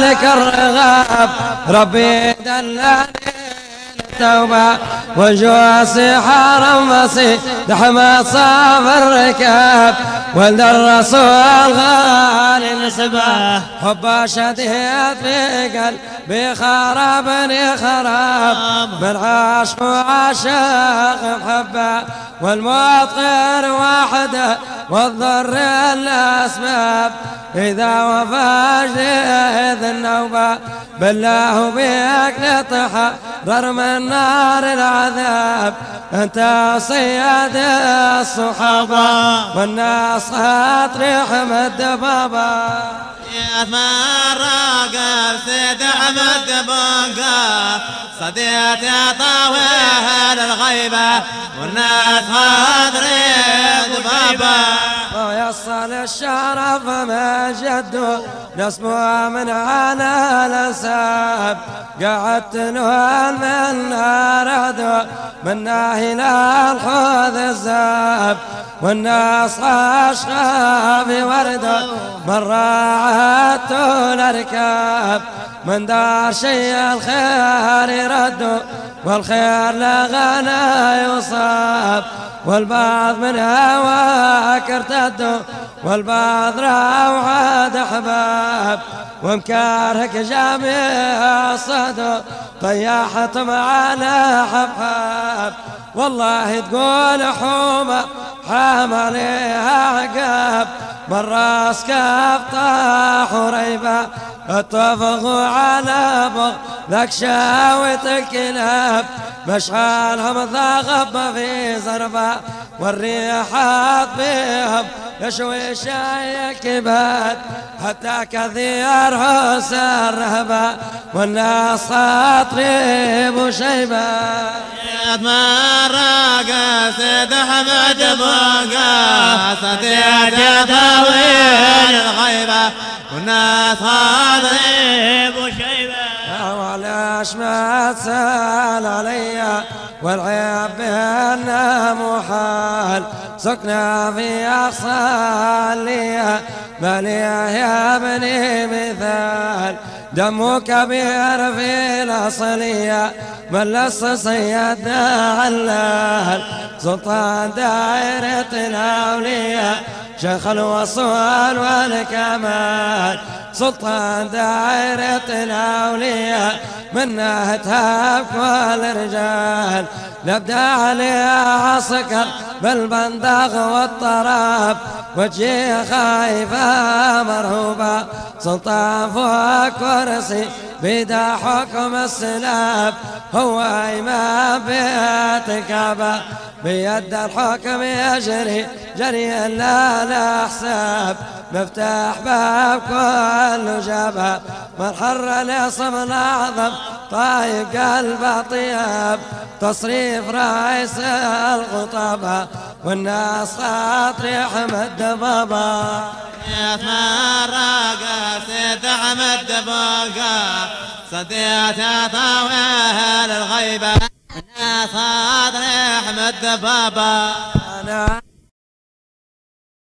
مالك الرغاب. ربي دلني التوبة وجواسي حرم مصي دحمة صاف الركاب. ولد الرسول غالي نسبه حب شديد في قلبي خرابني خراب. من عاشق وعاشق محبة والموت غير واحدة والضر الأسباب. إذا وفى جهد النوبة بالله بيك نتحرر من نار العذاب. أنت صياد الصحابة. والناس من الدبابة. راقب سيد أحمد بوقا. صديت يا طاويل الغيبة. والناس هادرين بابا ويصل الشرف من جده نسمه من على الانساب قعدت نوال من نار من ناهل الحوض الزاب. والناس عاشقا في ورده من راعت الأركاب. من دار شيء الخير يردوا والخير لغنا يصاب والبعض من هواك ارتدوا والبعض روعد احباب ومكارهك جامع صدوا طياحت معنا حبحب والله تقول حومة حامليها عقاب. من راس كاف طاح وريبه اتفقوا على بغ ذاك شاوة الكلاب. مشعالهم ضغب في زربة والريحات بهم يشوي شاي كباد حتى كثير حس الرهبة. والناس تطريب وشيبة ما راقى سيد احمد بوقا صديق طويل الغيبة. والناس وعلاش ما تسال عليا والعيب بأنه محال سكنا في أقصى الليا ماليا يا بني مثال دمه كبير في الأصلية من لص سيدنا علال سلطان دائرة الأولياء. شيخ الوصول والكمال سلطان دائرة الأولياء. منه تهاب كل الرجال نبدا عليها عسكر بالبندق والطراب. وجهي خايفة مرهوبة سلطان فوق كرسي بدا حكم السلاب. هو إمام بيت كعبة بيد الحكم يجري جري لا لا حساب مفتاح باب كل جبهة من حر الاسم الأعظم طايب قلب طياب تصريف رئيس الخطبة والناس تطريح مد بابا يا راقة سيد احمد بوقا صديت طويل الغيبة. الناس تطريح أنا